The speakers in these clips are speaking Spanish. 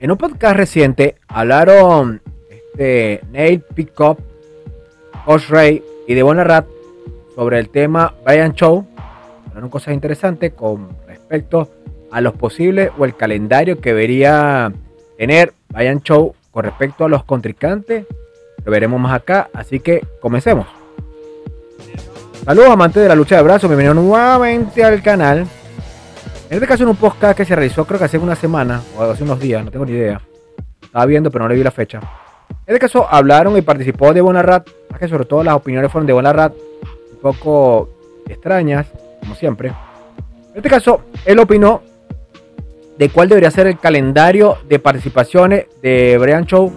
En un podcast reciente hablaron este, Neil Pickup, Josh Ray y Devon Rat sobre el tema Brian Show. Hablaron cosas interesantes con respecto a los posibles o el calendario que debería tener Brian Show con respecto a los contrincantes. Lo veremos más acá, así que comencemos. Saludos amantes de la lucha de brazos, bienvenidos nuevamente al canal. En este caso en un podcast que se realizó creo que hace una semana o hace unos días, no tengo ni idea. Estaba viendo pero no le vi la fecha. En este caso hablaron y participó de Bonarrat, que sobre todo las opiniones fueron de Bonarrat un poco extrañas, como siempre. En este caso, él opinó de cuál debería ser el calendario de participaciones de Brian Show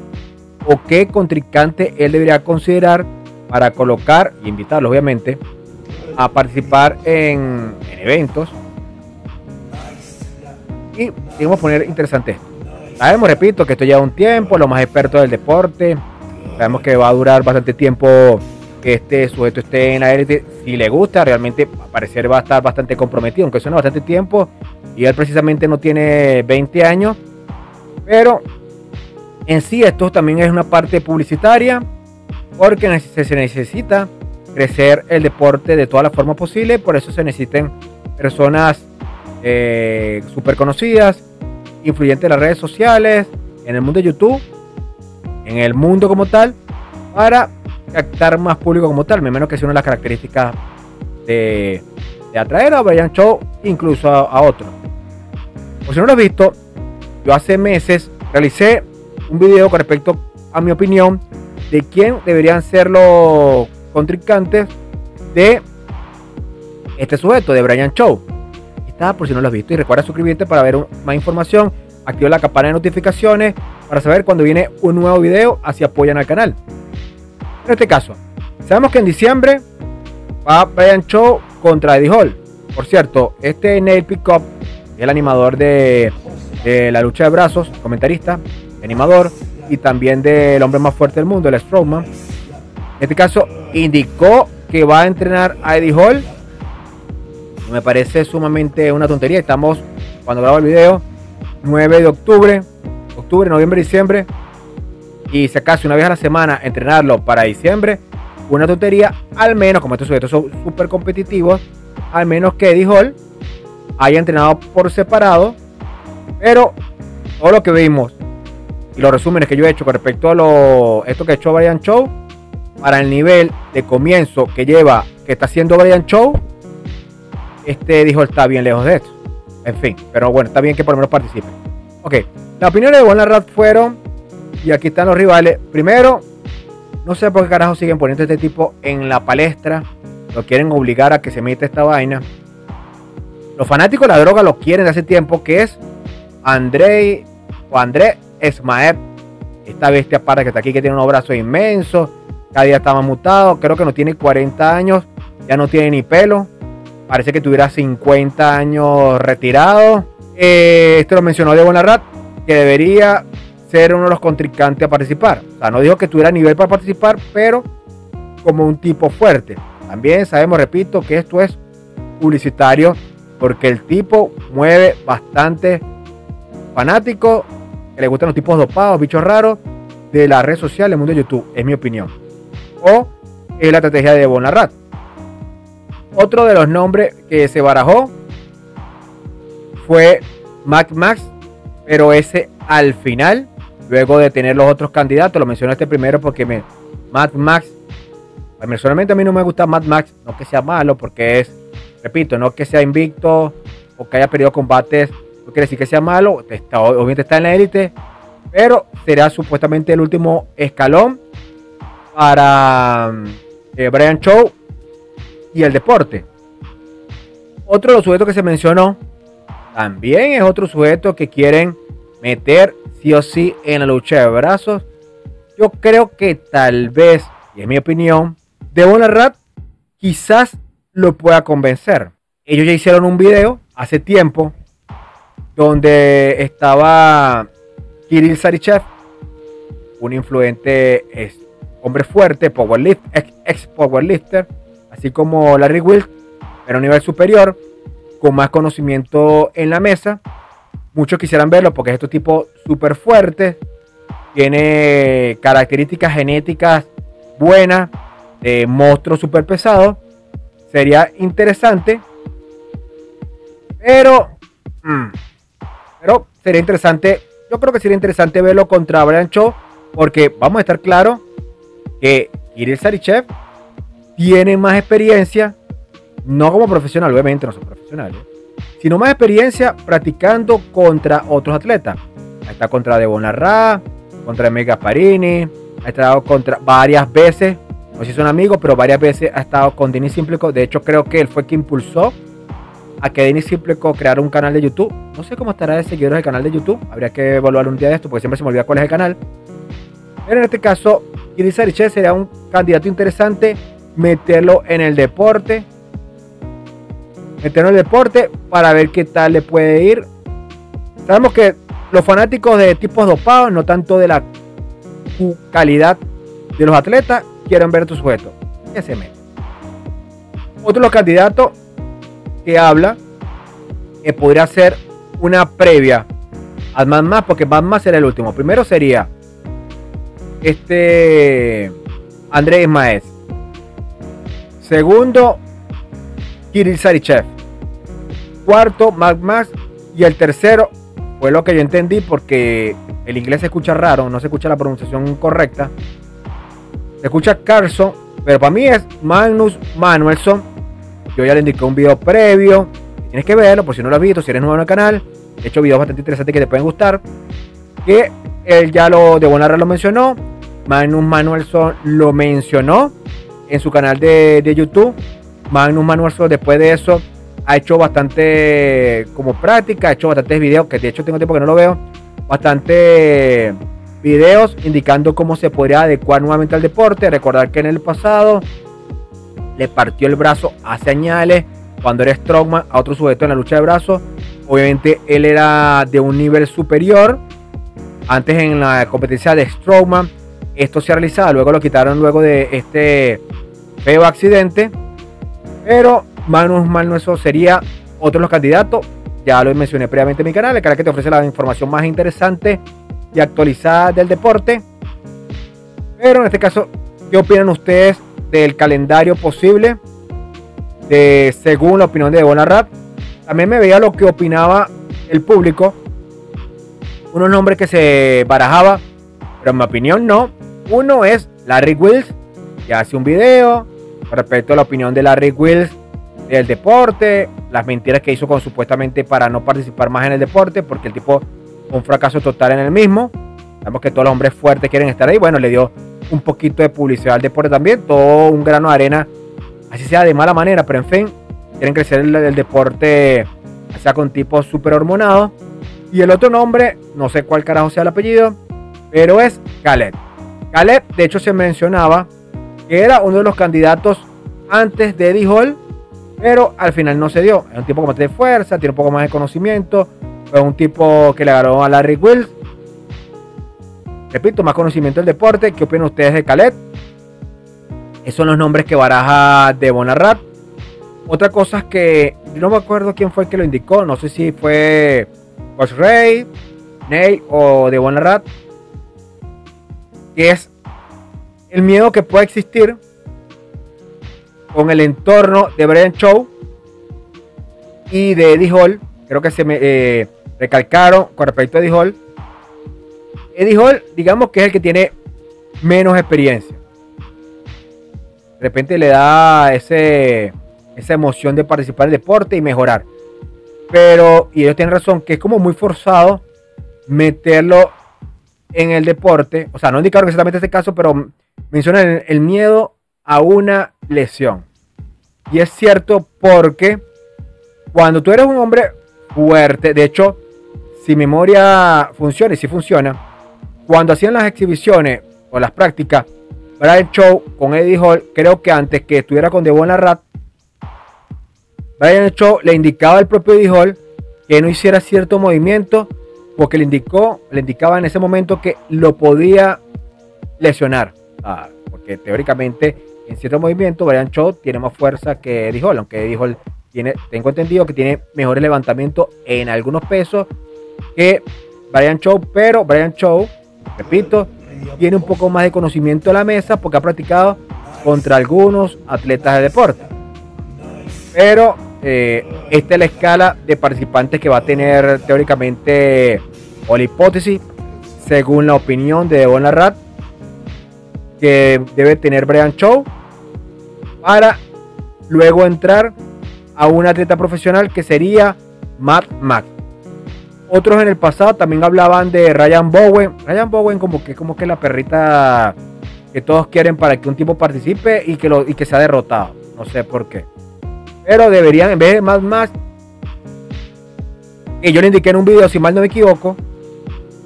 o qué contrincante él debería considerar para colocar y invitarlo obviamente a participar en, en eventos y a poner interesante Sabemos, repito, que esto lleva un tiempo, los más expertos del deporte. Sabemos que va a durar bastante tiempo que este sujeto esté en la élite. Si le gusta, realmente a parecer va a estar bastante comprometido, aunque suena bastante tiempo. Y él precisamente no tiene 20 años. Pero en sí esto también es una parte publicitaria. Porque se necesita crecer el deporte de todas las formas posibles. Por eso se necesitan personas eh, súper conocidas, influyentes en las redes sociales, en el mundo de YouTube, en el mundo como tal, para captar más público como tal, menos que sea una de las características de, atraer a Brian Show, incluso a, otros. Por si no lo has visto, yo hace meses realicé un video con respecto a mi opinión de quién deberían ser los contrincantes de este sujeto, de Brian Show por si no lo has visto. Y recuerda suscribirte para ver más información. Activa la campana de notificaciones para saber cuando viene un nuevo video, así apoyan al canal. En este caso, sabemos que en diciembre va Brian Show contra Eddie Hall. Por cierto, este Neil Pickup, el animador de, de la lucha de brazos, comentarista, animador y también del hombre más fuerte del mundo, el Strowman. En este caso, indicó que va a entrenar a Eddie Hall me parece sumamente una tontería. Estamos, cuando grabo el video, 9 de octubre, octubre, noviembre, diciembre. Y si acaso una vez a la semana entrenarlo para diciembre, una tontería, al menos, como estos sujetos son súper competitivos, al menos que Eddie Hall haya entrenado por separado. Pero todo lo que vimos y los resúmenes que yo he hecho con respecto a lo, esto que ha hecho Brian Show, para el nivel de comienzo que lleva, que está haciendo Brian Show, este dijo está bien lejos de esto. En fin, pero bueno, está bien que por lo menos participe. Ok, las opiniones de Bonarrat fueron, y aquí están los rivales. Primero, no sé por qué carajo siguen poniendo este tipo en la palestra. Lo quieren obligar a que se meta esta vaina. Los fanáticos de la droga lo quieren de hace tiempo, que es Andrei o André Esmaev. Esta bestia para que está aquí, que tiene unos brazos inmensos. Cada día está más mutado. Creo que no tiene 40 años. Ya no tiene ni pelo parece que tuviera 50 años retirado. Eh, esto lo mencionó de Bonarrat, que debería ser uno de los contrincantes a participar. O sea, no dijo que tuviera nivel para participar, pero como un tipo fuerte. También sabemos, repito, que esto es publicitario porque el tipo mueve bastante fanático, que le gustan los tipos dopados, bichos raros de la red social, del mundo de YouTube, es mi opinión. O es la estrategia de Bonarrat. Otro de los nombres que se barajó fue Mac Max, pero ese al final, luego de tener los otros candidatos, lo menciono este primero porque me, Mad Max, personalmente a mí no me gusta Mad Max, no que sea malo, porque es, repito, no que sea invicto o que haya perdido combates, no quiere decir que sea malo, está, obviamente está en la élite, pero será supuestamente el último escalón para eh, Brian Show y el deporte. Otro de los sujetos que se mencionó también es otro sujeto que quieren meter sí o sí en la lucha de brazos. Yo creo que tal vez, y es mi opinión, de Rap quizás lo pueda convencer. Ellos ya hicieron un video hace tiempo donde estaba Kirill Sarichev, un influente hombre fuerte, powerlift, ex powerlifter, así como Larry Wilk, pero a nivel superior, con más conocimiento en la mesa. muchos quisieran verlo porque es este tipo súper fuerte, tiene características genéticas buenas, de monstruo súper pesado. Sería interesante, pero, mm, pero sería interesante, yo creo que sería interesante verlo contra Brian Cho, porque vamos a estar claros que Kirill Sarichev tiene más experiencia, no como profesional, obviamente no son profesionales, sino más experiencia practicando contra otros atletas. Está contra Devon Larra, contra Mega Parini, ha estado contra varias veces, no sé si son amigos, pero varias veces ha estado con Denis Simplico. De hecho, creo que él fue quien impulsó a que Denis Simplico creara un canal de YouTube. No sé cómo estará de seguidores del canal de YouTube, habría que evaluar un día de esto, porque siempre se me olvida cuál es el canal. Pero en este caso, Kirill Sarichev sería un candidato interesante meterlo en el deporte meterlo en el deporte para ver qué tal le puede ir. Sabemos que los fanáticos de tipos dopados, no tanto de la calidad de los atletas, quieren ver tu sujeto. ¿Qué se mete? Otro de los candidatos que habla que podría ser una previa al más más, porque más más será el último. Primero sería este Andrés Maez. Segundo, Kirill Sarichev. Cuarto, Mac Max. Y el tercero, fue lo que yo entendí porque el inglés se escucha raro, no se escucha la pronunciación correcta. Se escucha Carson, pero para mí es Magnus Manuelson. Yo ya le indiqué un video previo. Tienes que verlo por si no lo has visto, si eres nuevo en el canal. He hecho videos bastante interesantes que te pueden gustar. Que él ya lo de Bonarra lo mencionó. Magnus Manuelson lo mencionó en su canal de, de YouTube. Magnus Manuelson después de eso ha hecho bastante como práctica, ha hecho bastantes videos, que de hecho tengo tiempo que no lo veo, bastante videos indicando cómo se podría adecuar nuevamente al deporte. Recordar que en el pasado le partió el brazo a señales cuando era Strongman a otro sujeto en la lucha de brazos. Obviamente él era de un nivel superior. Antes en la competencia de Strongman esto se realizaba, luego lo quitaron luego de este feo accidente. Pero Magnus Manuelson sería otro de los candidatos. Ya lo mencioné previamente en mi canal, el canal que te ofrece la información más interesante y actualizada del deporte. Pero en este caso, ¿qué opinan ustedes del calendario posible? De, según la opinión de Bonarrat. También me veía lo que opinaba el público. Unos nombres que se barajaba, pero en mi opinión no. Uno es Larry Wills, que hace un video respecto a la opinión de Larry Wills del deporte, las mentiras que hizo con supuestamente para no participar más en el deporte, porque el tipo fue un fracaso total en el mismo. Sabemos que todos los hombres fuertes quieren estar ahí. Bueno, le dio un poquito de publicidad al deporte también, todo un grano de arena, así sea de mala manera, pero en fin, quieren crecer el, el deporte, sea con tipos super hormonados. Y el otro nombre, no sé cuál carajo sea el apellido, pero es Caleb. Caleb, de hecho, se mencionaba que era uno de los candidatos antes de Eddie Hall pero al final no se dio. Es un tipo con más de fuerza, tiene un poco más de conocimiento. Fue un tipo que le agarró a Larry Wills. Repito, más conocimiento del deporte. ¿Qué opinan ustedes de Khaled? Esos son los nombres que baraja de Bonarrat. Otra cosa es que yo no me acuerdo quién fue el que lo indicó. No sé si fue Coach Ray, Ney o de Bonarrat. Que es el miedo que puede existir con el entorno de Brian Show y de Eddie Hall. Creo que se me eh, recalcaron con respecto a Eddie Hall. Eddie Hall, digamos que es el que tiene menos experiencia. De repente le da ese, esa emoción de participar en el deporte y mejorar. Pero, y ellos tienen razón, que es como muy forzado meterlo en el deporte. O sea, no indicaron exactamente este caso, pero mencionan el miedo a una lesión. Y es cierto porque cuando tú eres un hombre fuerte, de hecho, si memoria funciona y si funciona, cuando hacían las exhibiciones o las prácticas, Brian Show con Eddie Hall, creo que antes que estuviera con Devon Rat, Brian Show le indicaba al propio Eddie Hall que no hiciera cierto movimiento porque le indicó, le indicaba en ese momento que lo podía lesionar. Ah, porque teóricamente en cierto movimiento, Brian Shaw tiene más fuerza que Hall, aunque Hall tiene, tengo entendido que tiene mejores levantamientos en algunos pesos que Brian Chow, pero Brian Chow, repito, tiene un poco más de conocimiento de la mesa porque ha practicado contra algunos atletas de deporte. Pero eh, esta es la escala de participantes que va a tener teóricamente o la hipótesis, según la opinión de Devon que debe tener Brian Chow para luego entrar a un atleta profesional que sería Matt Mack. Otros en el pasado también hablaban de Ryan Bowen. Ryan Bowen como que como que la perrita que todos quieren para que un tipo participe y que, lo, y que sea derrotado. No sé por qué. Pero deberían, en vez de más más, que yo le indiqué en un video, si mal no me equivoco,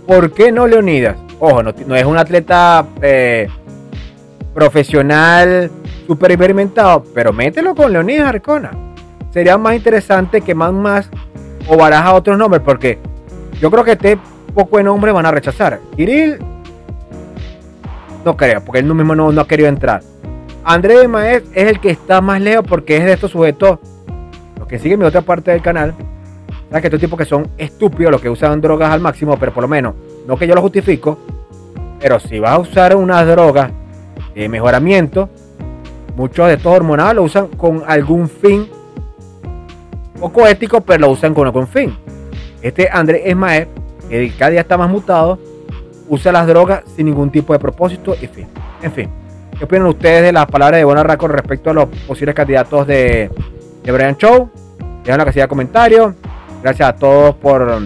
¿por qué no Leonidas? Ojo, no, es un atleta eh, profesional, súper experimentado, pero mételo con Leonidas Arcona. Sería más interesante que más más o baraja otros nombres, porque yo creo que este poco de nombres van a rechazar. Kirill, no creo, porque él mismo no, no ha querido entrar. André Maez es el que está más lejos porque es de estos sujetos, los que siguen mi otra parte del canal, ¿sabes? que estos tipos que son estúpidos, los que usan drogas al máximo, pero por lo menos, no que yo lo justifico, pero si vas a usar unas drogas de mejoramiento, muchos de estos hormonales lo usan con algún fin poco ético, pero lo usan con algún fin. Este Andrés Esmael, que cada día está más mutado, usa las drogas sin ningún tipo de propósito y fin. En fin, ¿qué opinan ustedes de las palabras de Bonarra con respecto a los posibles candidatos de, de Brian Show? Dejan la casilla de comentarios. Gracias a todos por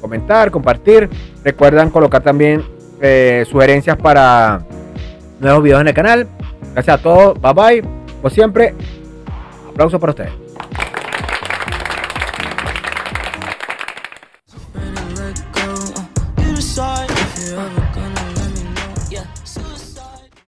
comentar, compartir. Recuerdan colocar también eh, sugerencias para nuevos videos en el canal. Gracias a todos. Bye bye. Como siempre, aplauso para ustedes.